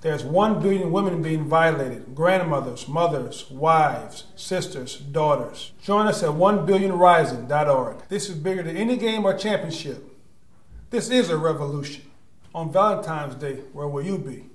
There's 1 billion women being violated grandmothers, mothers, wives, sisters, daughters. Join us at 1billionrising.org. This is bigger than any game or championship. This is a revolution. On Valentine's Day, where will you be?